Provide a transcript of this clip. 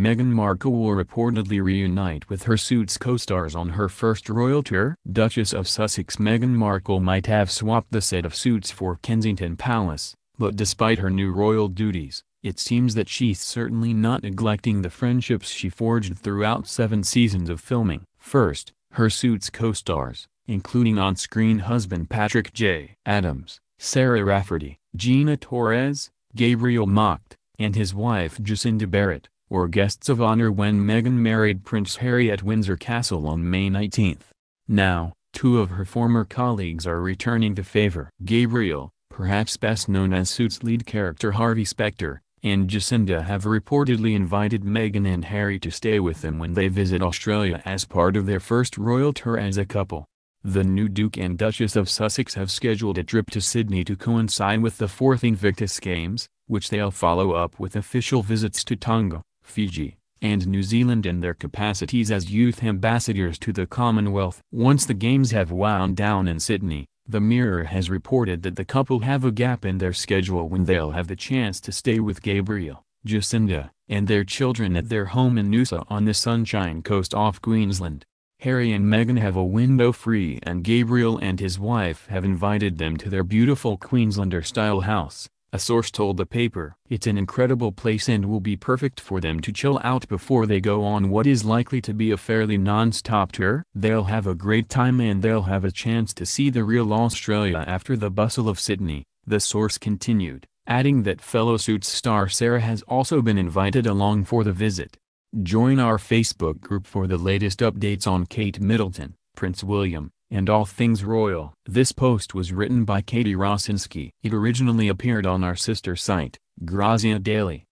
Meghan Markle will reportedly reunite with her Suits co-stars on her first royal tour. Duchess of Sussex Meghan Markle might have swapped the set of Suits for Kensington Palace, but despite her new royal duties, it seems that she's certainly not neglecting the friendships she forged throughout seven seasons of filming. First, her Suits co-stars, including on-screen husband Patrick J. Adams, Sarah Rafferty, Gina Torres, Gabriel Macht, and his wife Jacinda Barrett, were guests of honor when Meghan married Prince Harry at Windsor Castle on May 19. Now, two of her former colleagues are returning the favor. Gabriel, perhaps best known as Suits lead character Harvey Specter, and Jacinda have reportedly invited Meghan and Harry to stay with them when they visit Australia as part of their first royal tour as a couple. The new Duke and Duchess of Sussex have scheduled a trip to Sydney to coincide with the fourth Invictus Games, which they'll follow up with official visits to Tonga, Fiji, and New Zealand in their capacities as youth ambassadors to the Commonwealth. Once the games have wound down in Sydney, the Mirror has reported that the couple have a gap in their schedule when they'll have the chance to stay with Gabriel, Jacinda, and their children at their home in Noosa on the Sunshine Coast off Queensland. Harry and Meghan have a window free and Gabriel and his wife have invited them to their beautiful Queenslander-style house. A source told the paper. It's an incredible place and will be perfect for them to chill out before they go on what is likely to be a fairly non-stop tour. They'll have a great time and they'll have a chance to see the real Australia after the bustle of Sydney, the source continued, adding that fellow Suits star Sarah has also been invited along for the visit. Join our Facebook group for the latest updates on Kate Middleton, Prince William, and all things royal. This post was written by Katie Rosseinsky. It originally appeared on our sister site, Grazia Daily.